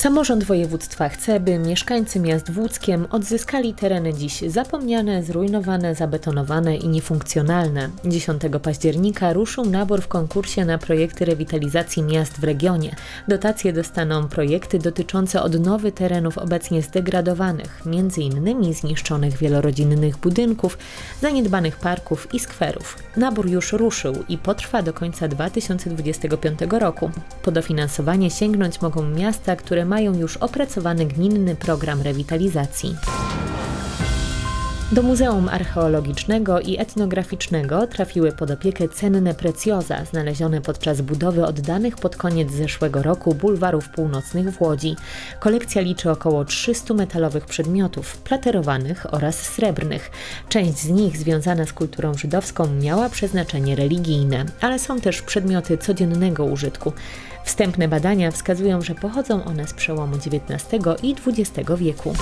Samorząd województwa chce, by mieszkańcy miast w Łódzkiem odzyskali tereny dziś zapomniane, zrujnowane, zabetonowane i niefunkcjonalne. 10 października ruszył nabór w konkursie na projekty rewitalizacji miast w regionie. Dotacje dostaną projekty dotyczące odnowy terenów obecnie zdegradowanych, m.in. zniszczonych wielorodzinnych budynków, zaniedbanych parków i skwerów. Nabór już ruszył i potrwa do końca 2025 roku. Po dofinansowanie sięgnąć mogą miasta, które mają już opracowany gminny program rewitalizacji. Do Muzeum Archeologicznego i Etnograficznego trafiły pod opiekę cenne precjoza znalezione podczas budowy oddanych pod koniec zeszłego roku bulwarów północnych w Łodzi. Kolekcja liczy około 300 metalowych przedmiotów, platerowanych oraz srebrnych. Część z nich związana z kulturą żydowską miała przeznaczenie religijne, ale są też przedmioty codziennego użytku. Wstępne badania wskazują, że pochodzą one z przełomu XIX i XX wieku.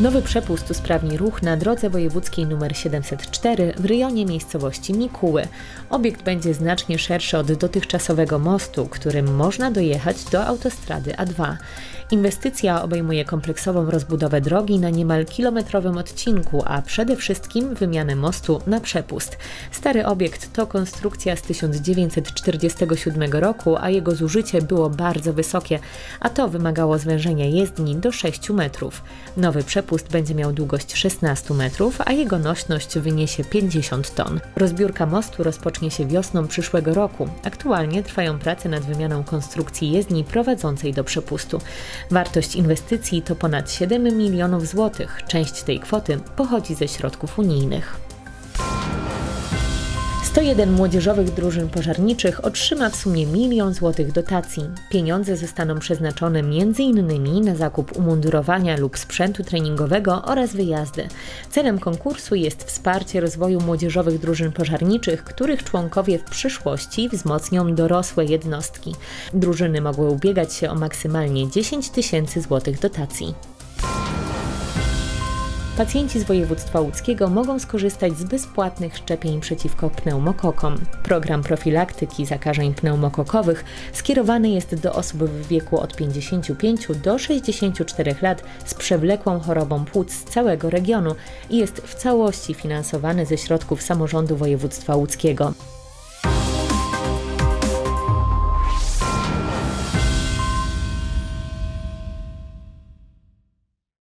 Nowy przepust usprawni ruch na drodze wojewódzkiej nr 704 w rejonie miejscowości Mikuły. Obiekt będzie znacznie szerszy od dotychczasowego mostu, którym można dojechać do autostrady A2. Inwestycja obejmuje kompleksową rozbudowę drogi na niemal kilometrowym odcinku, a przede wszystkim wymianę mostu na przepust. Stary obiekt to konstrukcja z 1947 roku, a jego zużycie było bardzo wysokie, a to wymagało zwężenia jezdni do 6 metrów. Nowy przepust będzie miał długość 16 metrów, a jego nośność wyniesie 50 ton. Rozbiórka mostu rozpocznie się wiosną przyszłego roku. Aktualnie trwają prace nad wymianą konstrukcji jezdni prowadzącej do przepustu. Wartość inwestycji to ponad 7 milionów złotych. Część tej kwoty pochodzi ze środków unijnych. 101 młodzieżowych drużyn pożarniczych otrzyma w sumie milion złotych dotacji. Pieniądze zostaną przeznaczone m.in. na zakup umundurowania lub sprzętu treningowego oraz wyjazdy. Celem konkursu jest wsparcie rozwoju młodzieżowych drużyn pożarniczych, których członkowie w przyszłości wzmocnią dorosłe jednostki. Drużyny mogły ubiegać się o maksymalnie 10 tysięcy złotych dotacji. Pacjenci z województwa łódzkiego mogą skorzystać z bezpłatnych szczepień przeciwko pneumokokom. Program profilaktyki zakażeń pneumokokowych skierowany jest do osób w wieku od 55 do 64 lat z przewlekłą chorobą płuc z całego regionu i jest w całości finansowany ze środków samorządu województwa łódzkiego.